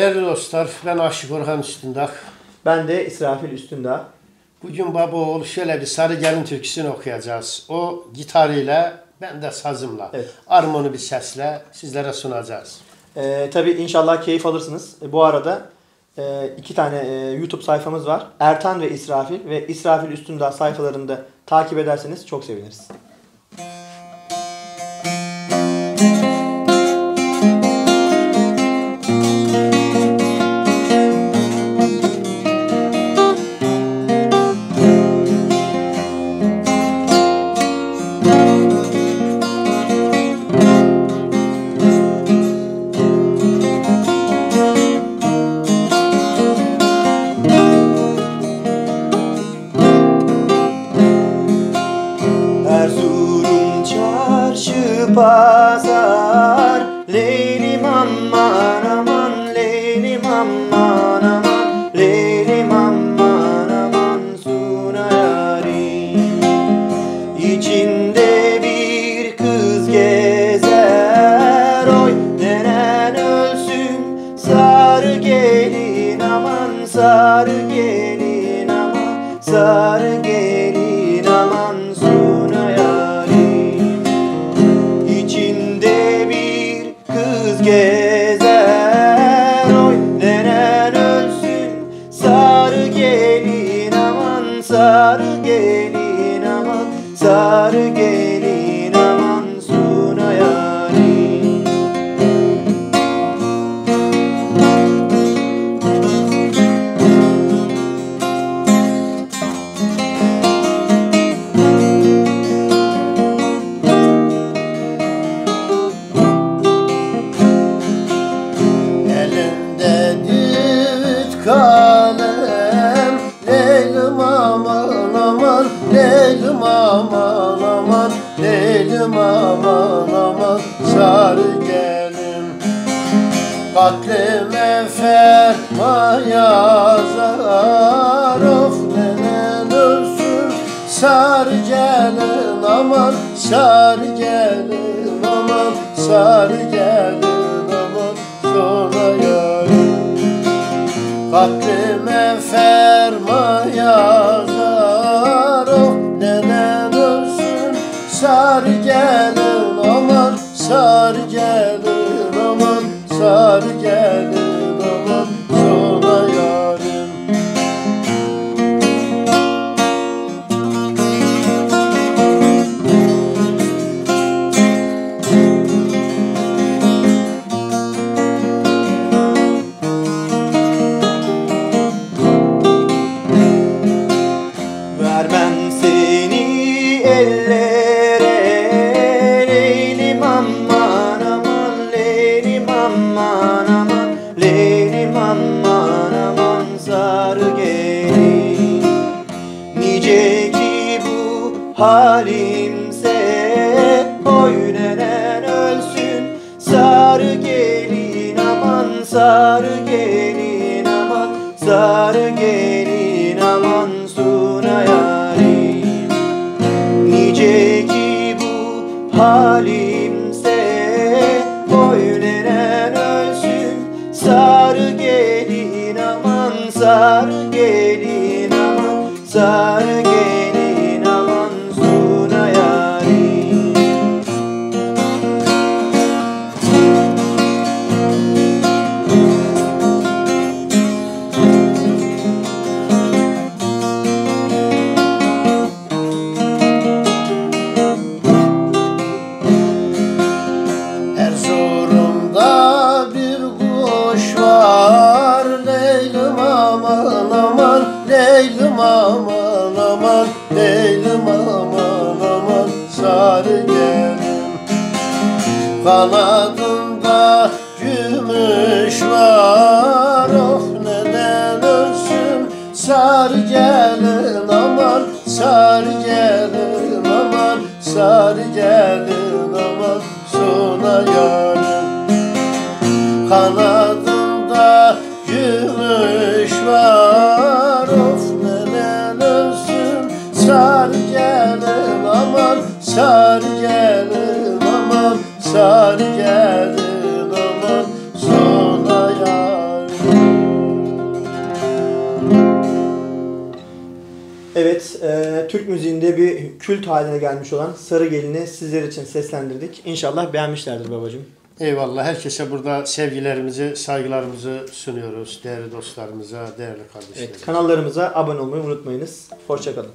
Değerli dostlar, ben Aşık Orhan Üstündak. Ben de İsrafil Üstündağ. Bugün baba oğul şöyle bir Sarı Gelin türküsünü okuyacağız. O gitarıyla, ben de sazımla, Evet. armoni bir sesle sizlere sunacağız. Ee, tabii inşallah keyif alırsınız. E, bu arada e, iki tane e, YouTube sayfamız var. Ertan ve İsrafil ve İsrafil Üstündağ sayfalarını da takip ederseniz çok seviniriz. Pazar. Leylim aman aman Leylim aman Sarı gelin aman Sarı gelin Katlime ferma yazar. Of nenen ölsün Sarı gelin aman Sarı gelin aman Sarı gelin aman. Sonra yarın Katlime ferma yazar. Oh nenen ölsün Sarı gelin aman Sarı gelin aman aman Sarı gelin Nice ki bu halimse Oy nenen ölsün. Sarı gelin aman Sarı gelin aman Sarı gelin Kanadında gümüş var. Of neden ölsün? Sarı gelin aman Sarı gelin aman Sarı gelin aman. Sona yarın Kanadında gümüş var. Of neden ölsün? Sarı gelin aman Sarı gelin Evet, e, Türk müziğinde bir kült haline gelmiş olan Sarı Gelin'i sizler için seslendirdik. İnşallah beğenmişlerdir babacığım. Eyvallah. Herkese burada sevgilerimizi, saygılarımızı sunuyoruz. Değerli dostlarımıza, değerli kardeşlerimize. Evet, kanallarımıza abone olmayı unutmayınız. Hoşçakalın.